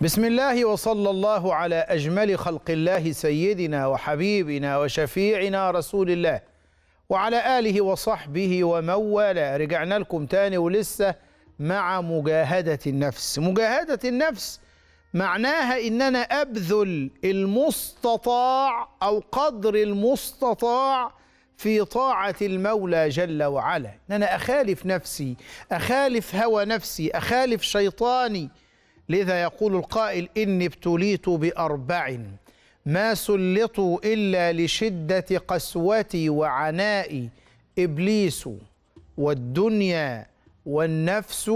بسم الله وصلى الله على أجمل خلق الله سيدنا وحبيبنا وشفيعنا رسول الله وعلى آله وصحبه ومن والاه. رجعنا لكم تاني ولسه مع مجاهدة النفس. مجاهدة النفس معناها إن أنا أبذل المستطاع أو قدر المستطاع في طاعة المولى جل وعلا. إن أنا أخالف نفسي أخالف هوى نفسي أخالف شيطاني. لذا يقول القائل إني ابتليت بأربع ما سلطوا إلا لشدة قسوتي وعنائي إبليس والدنيا والنفس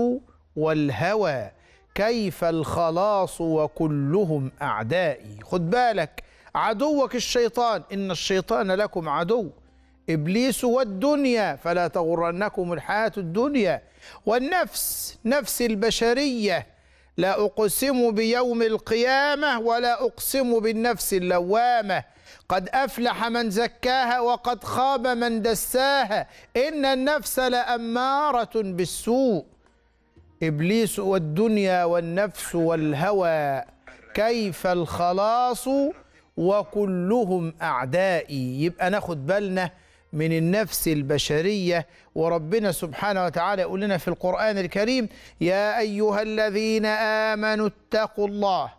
والهوى كيف الخلاص وكلهم أعدائي؟ خد بالك عدوك الشيطان إن الشيطان لكم عدو. إبليس والدنيا فلا تغرنكم الحياة الدنيا. والنفس نفس البشرية لا أقسم بيوم القيامة ولا أقسم بالنفس اللوامة. قد أفلح من زكاها وقد خاب من دساها. إن النفس لأمارة بالسوء. إبليس والدنيا والنفس والهوى. كيف الخلاص وكلهم أعدائي. يبقى ناخد بالنا من النفس البشرية. وربنا سبحانه وتعالى يقول لنا في القرآن الكريم يا أيها الذين آمنوا اتقوا الله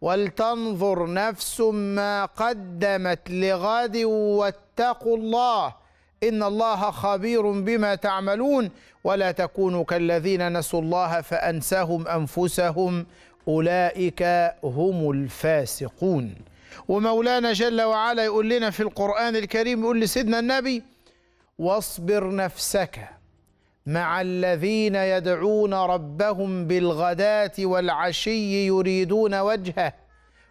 ولتنظر نفس ما قدمت لغد واتقوا الله إن الله خبير بما تعملون. ولا تكونوا كالذين نسوا الله فأنساهم أنفسهم. أولئك هم الفاسقون. ومولانا جل وعلا يقول لنا في القرآن الكريم يقول لسيدنا النبي واصبر نفسك مع الذين يدعون ربهم بالغداة والعشي يريدون وجهه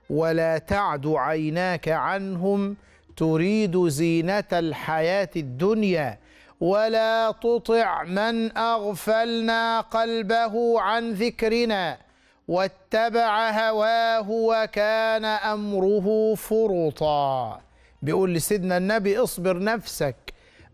ولا تعد عيناك عنهم تريد زينة الحياة الدنيا ولا تطع من أغفلنا قلبه عن ذكرنا. واتبع هواه وكان أمره فرطا. بيقول لسيدنا النبي اصبر نفسك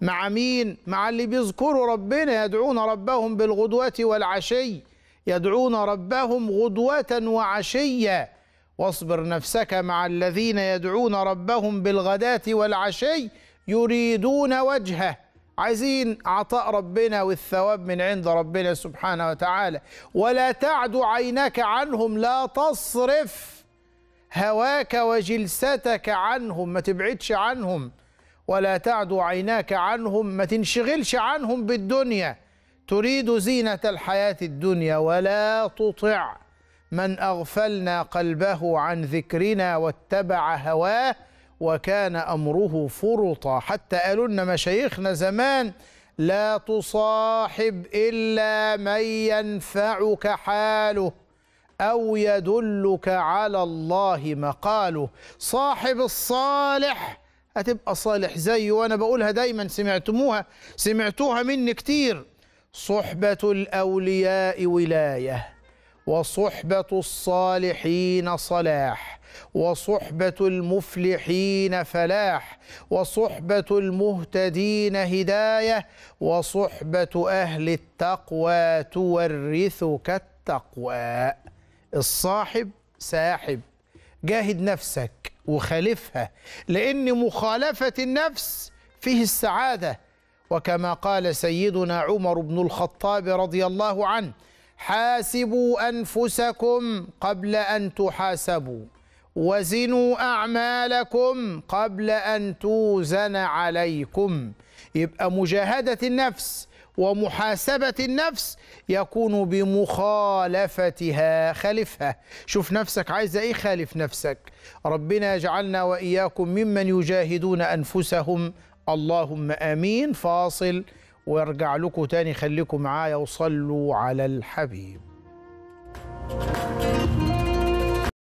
مع مين؟ مع اللي بيذكروا ربنا يدعون ربهم بالغدوة والعشي. يدعون ربهم غدوة وعشيا واصبر نفسك مع الذين يدعون ربهم بالغداة والعشي يريدون وجهه. عايزين عطاء ربنا والثواب من عند ربنا سبحانه وتعالى. ولا تعد عينك عنهم لا تصرف هواك وجلستك عنهم ما تبعدش عنهم. ولا تعد عيناك عنهم ما تنشغلش عنهم بالدنيا. تريد زينة الحياة الدنيا ولا تطع من أغفلنا قلبه عن ذكرنا واتبع هواه. وكان أمره فرطا حتى قالوا لنا مشايخنا زمان لا تصاحب إلا من ينفعك حاله أو يدلك على الله مقاله. صاحب الصالح هتبقى صالح زيه وأنا بقولها دايما سمعتموها سمعتوها مني كتير. صحبة الأولياء ولاية. وصحبة الصالحين صلاح وصحبة المفلحين فلاح وصحبة المهتدين هداية وصحبة أهل التقوى تورثك التقوى. الصاحب ساحب. جاهد نفسك وخالفها لأن مخالفة النفس فيه السعادة. وكما قال سيدنا عمر بن الخطاب رضي الله عنه حاسبوا أنفسكم قبل أن تحاسبوا وزنوا أعمالكم قبل أن توزن عليكم. يبقى مجاهدة النفس ومحاسبة النفس يكون بمخالفتها خالفها شوف نفسك عايزة إيه خالف نفسك؟ ربنا يجعلنا وإياكم ممن يجاهدون أنفسهم. اللهم آمين. فاصل. وارجع لكم تاني خليكم معايا وصلوا على الحبيب.